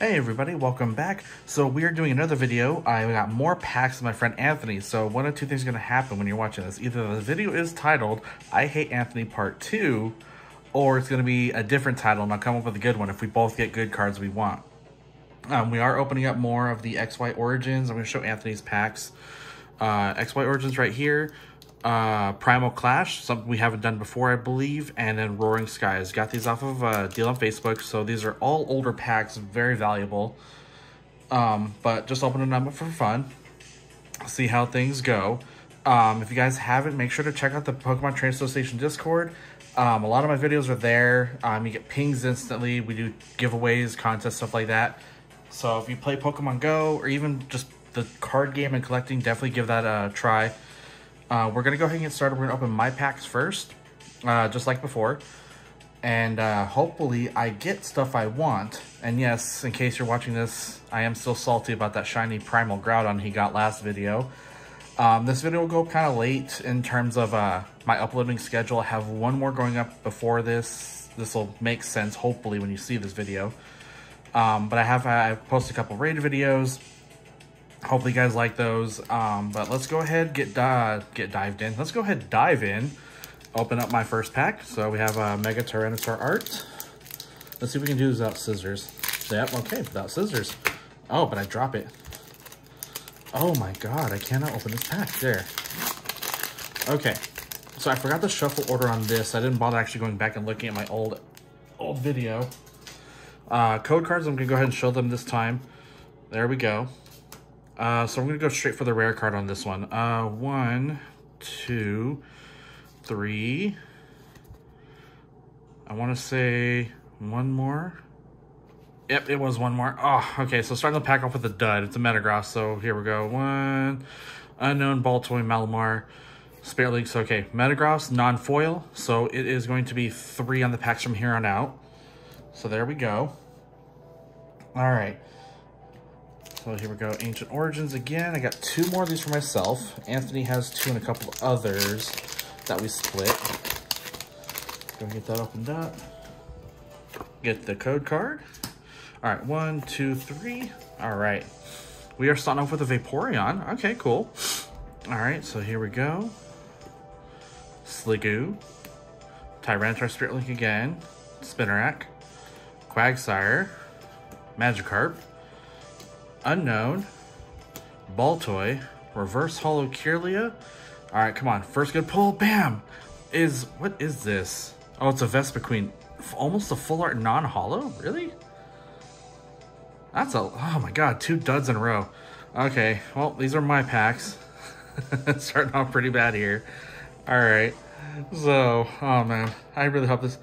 Hey everybody, welcome back. So we are doing another video. I got more packs with my friend Anthony. So one of two things going to happen when you're watching this. Either the video is titled, I Hate Anthony Part 2, or it's going to be a different title and I'll come up with a good one if we both get good cards we want. Um, we are opening up more of the XY Origins. I'm to show Anthony's packs. Uh, XY Origins right here uh, Primal Clash, something we haven't done before, I believe, and then Roaring Skies. Got these off of a uh, deal on Facebook, so these are all older packs, very valuable. Um, but just opening them up for fun, see how things go. Um, if you guys haven't, make sure to check out the Pokemon Train Association Discord. Um, a lot of my videos are there. Um, you get pings instantly. We do giveaways, contests, stuff like that. So if you play Pokemon Go or even just the card game and collecting, definitely give that a try. Uh, we're to go ahead and get started. We're to open my packs first, uh, just like before. And uh, hopefully I get stuff I want. And yes, in case you're watching this, I am still salty about that shiny Primal Groudon he got last video. Um, this video will go kind of late in terms of uh, my uploading schedule. I have one more going up before this. This will make sense, hopefully, when you see this video. Um, but I have I posted a couple rated videos. Hopefully you guys like those. Um, but let's go ahead get uh, get dived in. Let's go ahead dive in. Open up my first pack. So we have a Mega Tyranitar art. Let's see if we can do this without scissors. Yep, okay, without scissors. Oh, but I drop it. Oh my god, I cannot open this pack. There. Okay. So I forgot the shuffle order on this. I didn't bother actually going back and looking at my old old video. Uh, code cards, I'm going to go ahead and show them this time. There we go. Uh, so I'm going to go straight for the rare card on this one. Uh, one, two, three. I want to say one more. Yep, it was one more. Oh, okay, so starting the pack off with a dud. It's a Metagross, so here we go. One, Unown, Baltoy, Malamar, Spirit Links. Okay, Metagross, non-foil, so it is going to be three on the packs from here on out. So there we go. All right. So here we go, Ancient Origins again. I got two more of these for myself. Anthony has two and a couple others that we split. Go get that opened up. Get the code card. All right, one, two, three. All right. We are starting off with a Vaporeon. Okay, cool. All right, so here we go. Sliggoo. Tyranitar Spirit Link again. Spinarak. Quagsire. Magikarp. Unown, Baltoy, Reverse Holo Kirlia. All right, come on. First good pull. Bam! Is, what is this? Oh, it's a Vespiquen. Almost a full art non-holo? Really? That's a, oh my god, two duds in a row. Okay, well, these are my packs. Starting off pretty bad here. All right. So, oh man, I really hope this,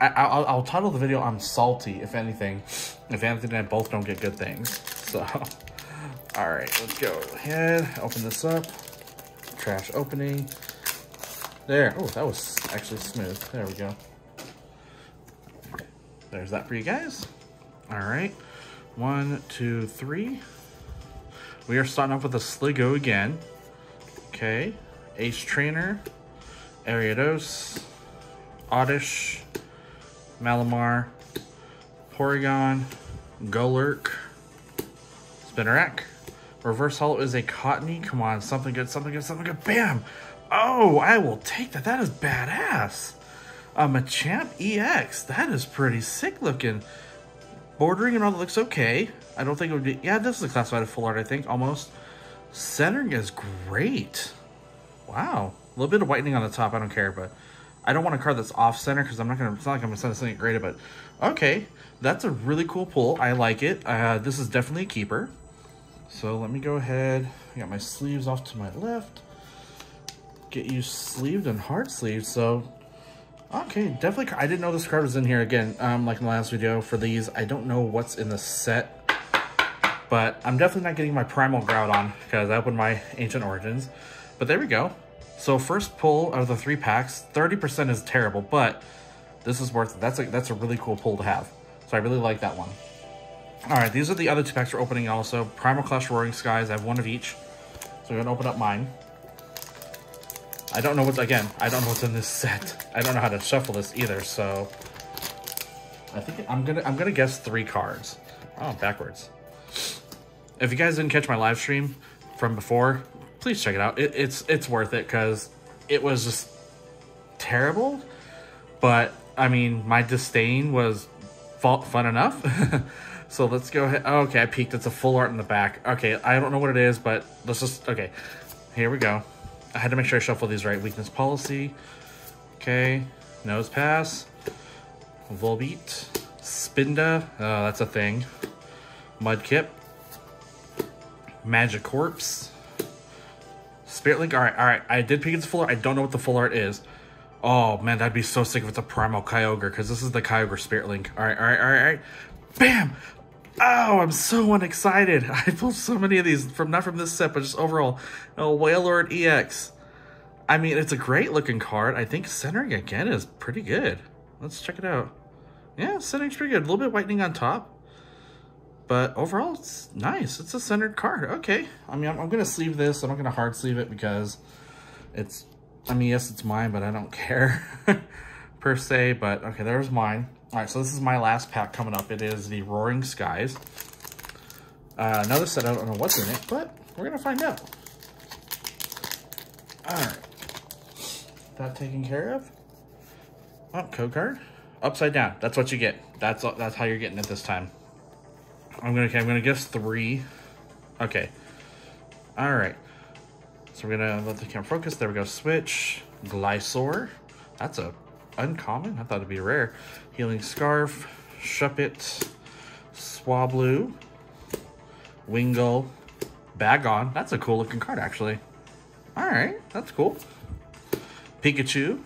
I, will I'll title the video I'm salty, if anything, if Anthony and I both don't get good things. So, all right, let's go ahead, open this up. Trash opening. There, oh, that was actually smooth. There we go. There's that for you guys. All right, one, two, three. We are starting off with a Sliggoo again. Okay, Ace Trainer, Ariados, Oddish, Malamar, Porygon, Golurk, Spinarak. Reverse Holo is a Cottonee. Come on, something good, something good, something good. Bam! Oh, I will take that. That is badass. I'm a Machamp EX. That is pretty sick looking. Bordering and all that looks okay. I don't think it would be... Yeah, this is a classified full art, I think, almost. Centering is great. Wow. A little bit of whitening on the top. I don't care, but... I don't want a card that's off center because I'm not gonna. It's not like I'm gonna send something graded, but okay, that's a really cool pull. I like it. Uh, this is definitely a keeper. So let me go ahead. I got my sleeves off to my left. Get you sleeved and hard sleeved. So, okay, definitely. I didn't know this card was in here again. Um, like in the last video for these, I don't know what's in the set, but I'm definitely not getting my Primal Groudon because I opened my Ancient Origins. But there we go. So first pull out of the three packs, 30% is terrible, but this is worth it. That's a, that's a really cool pull to have. So I really like that one. All right, these are the other two packs we're opening also. Primal Clash Roaring Skies, I have one of each. So we're gonna open up mine. I don't know what's, again, I don't know what's in this set. I don't know how to shuffle this either, so. I think I'm gonna, I'm gonna guess three cards. Oh, backwards. If you guys didn't catch my live stream from before, please check it out. It, it's it's worth it because it was just terrible. But I mean, my disdain was fun enough. so let's go ahead. Oh, okay, I peeked. It's a full art in the back. Okay, I don't know what it is, but let's just okay. Here we go. I had to make sure I shuffle these right. Weakness policy. Okay, Nosepass. Volbeat. Spinda. Oh, that's a thing. Mudkip. Magikarps. Spirit Link. All right, all right. I did pick into full art. I don't know what the full art is. Oh, man, that'd be so sick if it's a Primal Kyogre, because this is the Kyogre Spirit Link. All right, all right, all right, all right. Bam! Oh, I'm so unexcited. I pulled so many of these, from not from this set, but just overall. Oh, Wailord EX. I mean, it's a great looking card. I think centering again is pretty good. Let's check it out. Yeah, centering's pretty good. A little bit whitening on top. But overall, it's nice. It's a centered card. Okay. I mean, I'm, I'm going to sleeve this. I'm not going to hard sleeve it because it's, I mean, yes, it's mine, but I don't care per se. But okay, there's mine. All right, so this is my last pack coming up. It is the Roaring Skies. Uh, another set, I don't know what's in it, but we're going to find out. All right. That taken care of. Oh, code card. Upside down. That's what you get. That's that's how you're getting it this time. I'm gonna okay, I'm gonna guess three. Okay. All right. So we're gonna let the camera focus. There we go. Switch. Gliscor. That's a uncommon. I thought it'd be rare. Healing Scarf. Shuppet. Swablu. Wingull. Bagon. That's a cool looking card actually. All right. That's cool. Pikachu.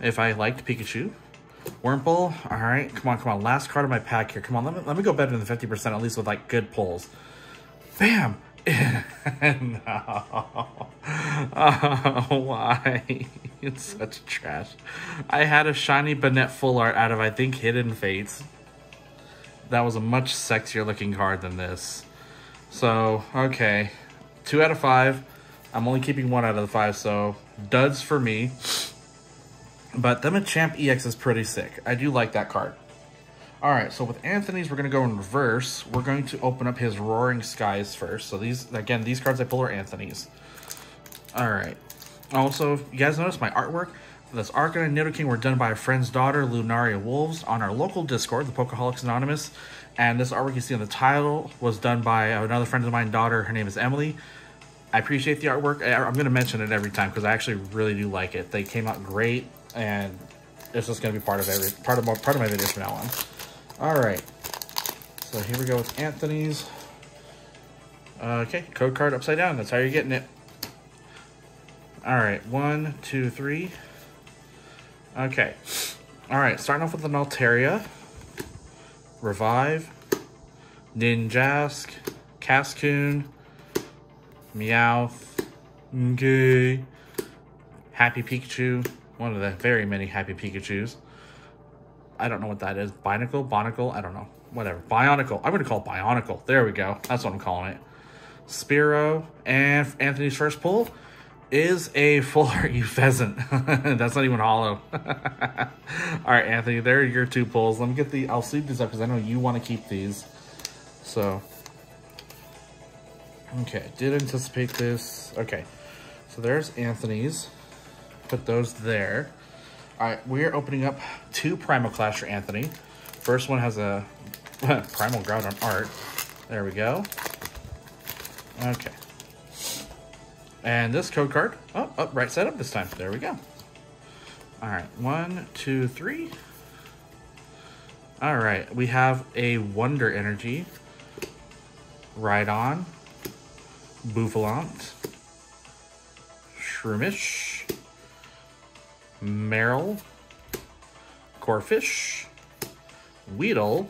If I liked Pikachu. Wurmple, all right, come on, come on. Last card of my pack here. Come on, let me, let me go better than 50%, at least with like good pulls. Bam! no. Oh, why? It's such trash. I had a shiny Banette full art out of, I think, Hidden Fates. That was a much sexier looking card than this. So, okay. Two out of five. I'm only keeping one out of the five, so duds for me. But the Machamp EX is pretty sick. I do like that card. All right, so with Anthony's, we're going to go in reverse. We're going to open up his Roaring Skies first. So these, again, these cards I pull are Anthony's. All right. Also, you guys notice my artwork? This Arcanine and Nidoking were done by a friend's daughter, Lunaria Wolves, on our local Discord, the Pokeholics Anonymous. And this artwork you see on the title was done by another friend of mine, daughter. Her name is Emily. I appreciate the artwork. I'm going to mention it every time because I actually really do like it. They came out great and it's just going to be part of every part of my part of my videos from now on. All right, so here we go with Anthony's. Okay, code card upside down. That's how you're getting it. All right, one, two, three. Okay, all right. Starting off with an Altaria, Revive, Ninjask, Cascoon, Meowth, okay, Happy Pikachu, one of the very many Happy Pikachus. I don't know what that is. Binacle? Bonicle? I don't know. Whatever. Bionicle. I'm going to call Bionicle. There we go. That's what I'm calling it. Spearow. And Anthony's first pull is a full you pheasant. That's not even holo. All right, Anthony, there are your two pulls. Let me get the, I'll sleeve these up because I know you want to keep these. So, okay, did anticipate this. Okay, so there's Anthony's put those there. All right, we're opening up two Primal Clash for Anthony. First one has a Primal Groudon art. There we go. Okay. And this code card, oh, oh, right side up this time. There we go. All right, one, two, three. All right, we have a Wonder Energy, Rhydon, Bouffalant, Shroomish, Marill, Corphish, Weedle,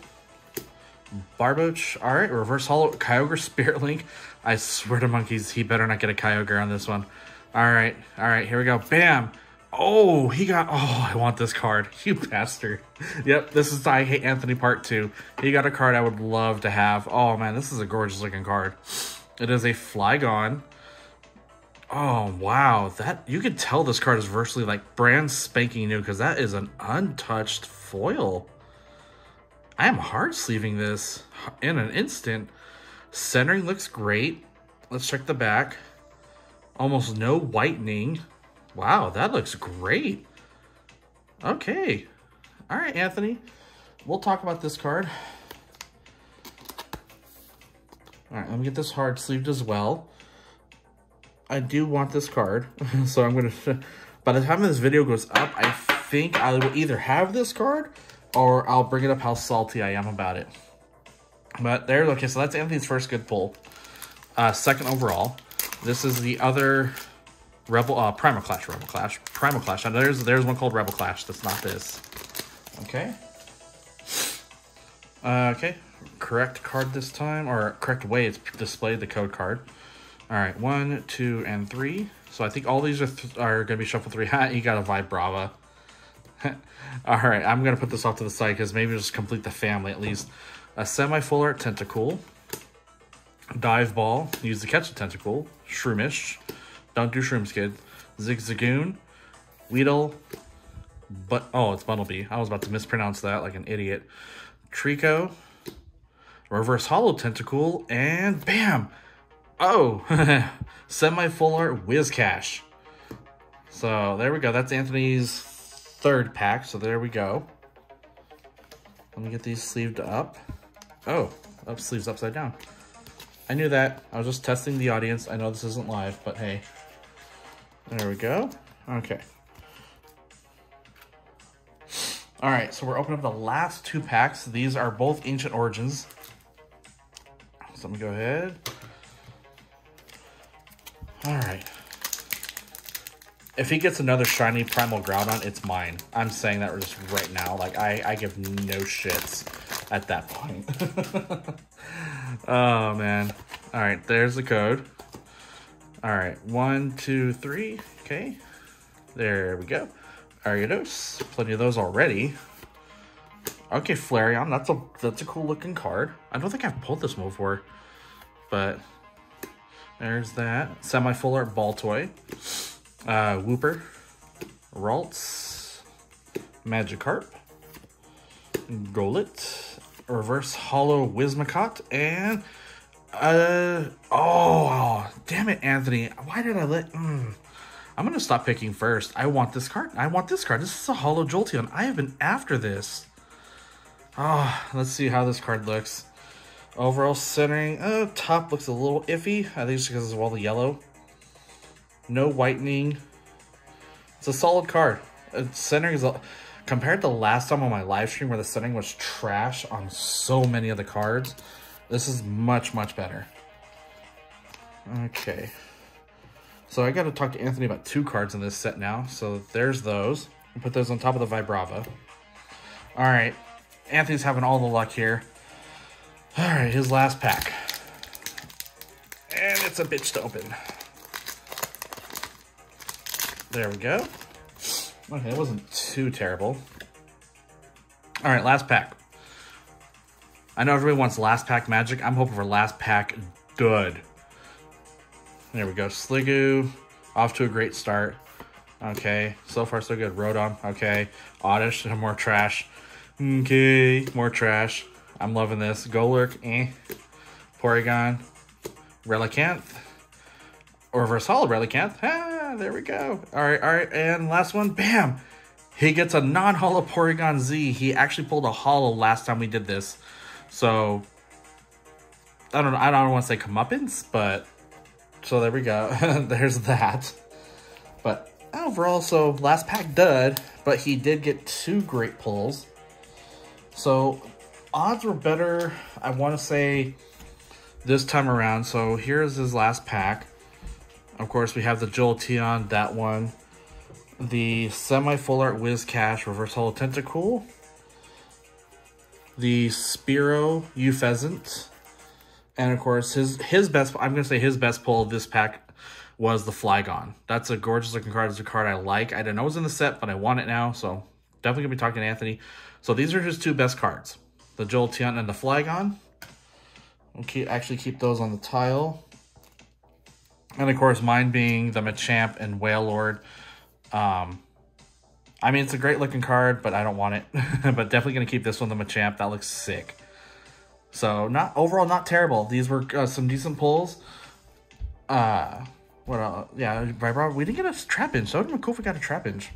Barboach. All right, Reverse Holo, Kyogre Spirit Link. I swear to monkeys, he better not get a Kyogre on this one. All right, all right, here we go. Bam. Oh, he got, oh, I want this card. You bastard. Yep, this is I Hate Anthony Part 2. He got a card I would love to have. Oh, man, this is a gorgeous looking card. It is a Flygon. Oh, wow. That You could tell this card is virtually like brand spanking new because that is an untouched foil. I am hard sleeving this in an instant. Centering looks great. Let's check the back. Almost no whitening. Wow, that looks great. Okay. All right, Anthony. We'll talk about this card. All right, let me get this hard sleeved as well. I do want this card, so I'm going to... By the time this video goes up, I think I will either have this card or I'll bring it up how salty I am about it. But there, okay, so that's Anthony's first good pull. Uh, second overall. This is the other Rebel, uh, Primal Clash, Rebel Clash, Primal Clash. Now, there's, there's one called Rebel Clash that's not this. Okay. Uh, okay, correct card this time, or correct way it's displayed the code card. All right, one, two, and three. So I think all these are, th are going to be shuffle three. Ha, you got a Vibrava. all right, I'm going to put this off to the side because maybe just complete the family at least. A semi-full art Tentacool. Dive Ball. Use to catch a Tentacool. Shroomish. Don't do shrooms, kid. Zigzagoon. Weedle. But, oh, it's Bunnelby. I was about to mispronounce that like an idiot. Treecko, Reverse Holo Tentacool. and bam! Oh, semi-full art Whiscash. So there we go. That's Anthony's third pack. So there we go. Let me get these sleeved up. Oh, up sleeves upside down. I knew that. I was just testing the audience. I know this isn't live, but hey. There we go. Okay. All right, so we're opening up the last two packs. These are both Ancient Origins. So let me go ahead. All right. If he gets another shiny Primal Groudon, it's mine. I'm saying that just right now. Like, I, I give no shits at that point. oh, man. All right, there's the code. All right, one, two, three. Okay, there we go. Ariados, plenty of those already. Okay, Flareon, that's a that's a cool looking card. I don't think I've pulled this move before, but there's that. Semi-full art Baltoy, uh, Wooper, Ralts, Magikarp, Golett, Reverse Holo Whimsicott, and uh oh, damn it, Anthony! Why did I let? Mm, I'm gonna stop picking first. I want this card. I want this card. This is a Holo Jolteon. I have been after this. Oh, let's see how this card looks. Overall centering, uh, top looks a little iffy. I think it's because of all the yellow. No whitening. It's a solid card. Uh, centering is a, compared to last time on my live stream where the centering was trash on so many of the cards. This is much, much better. Okay. So I got to talk to Anthony about two cards in this set now. So there's those. Put those on top of the Vibrava. All right. Anthony's having all the luck here. All right, his last pack. And it's a bitch to open. There we go. Okay, it wasn't too terrible. All right, last pack. I know everybody wants last pack magic. I'm hoping for last pack good. There we go. Sliggoo, off to a great start. Okay, so far so good. Rotom, okay. Oddish, more trash. Okay, more trash. I'm loving this. Golurk, eh. Porygon, Relicanth, or Versal Relicanth. Ah, there we go. All right, all right, and last one, bam. He gets a non-holo Porygon Z. He actually pulled a holo last time we did this. So, I don't know. I don't want to say comeuppance, but so there we go. There's that. But overall, so last pack dud, but he did get two great pulls. So odds were better, I want to say, this time around. So here's his last pack. Of course, we have the Jolteon, that one. The semi-full art Whiscash Reverse Holo Tentacool. The Spearow Pheasant. And of course, his his best, I'm going to say his best pull of this pack was the Flygon. That's a gorgeous looking card. It's a card I like. I didn't know it was in the set, but I want it now. So definitely going to be talking to Anthony. So these are his two best cards. The Jolteon and the Flygon. We'll keep, actually keep those on the tile. And of course, mine being the Machamp and Wailord. Um, I mean, it's a great looking card, but I don't want it. but definitely going to keep this one, the Machamp. That looks sick. So, not overall, not terrible. These were uh, some decent pulls. Uh, what else? Yeah, Vibro, we didn't get a Trapinch. So it would have cool if we got a Trapinch.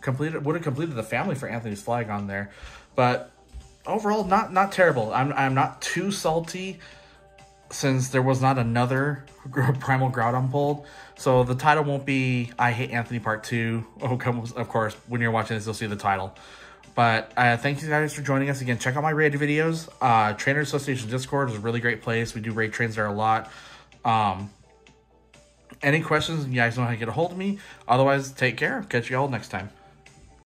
Completed, would have completed the family for Anthony's Flygon there. But overall, not not terrible. I'm, I'm not too salty since there was not another Primal Groudon pulled. So the title won't be I Hate Anthony Part 2. Oh, of course, when you're watching this, you'll see the title. But uh, thank you guys for joining us again. Check out my raid videos. Uh, Trainer Association Discord is a really great place. We do raid trains there a lot. Um, any questions, you guys know how to get a hold of me. Otherwise, take care. Catch you all next time.